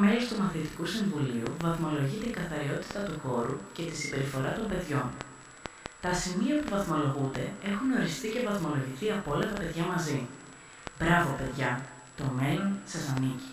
μέλος του Μαθητικού Συμβουλίου βαθμολογεί την καθαριότητα του χώρου και τη συμπεριφορά των παιδιών. Τα σημεία που βαθμολογούνται έχουν οριστεί και βαθμολογηθεί από όλα τα παιδιά μαζί. Μπράβο παιδιά, το μέλλον σας ανήκει.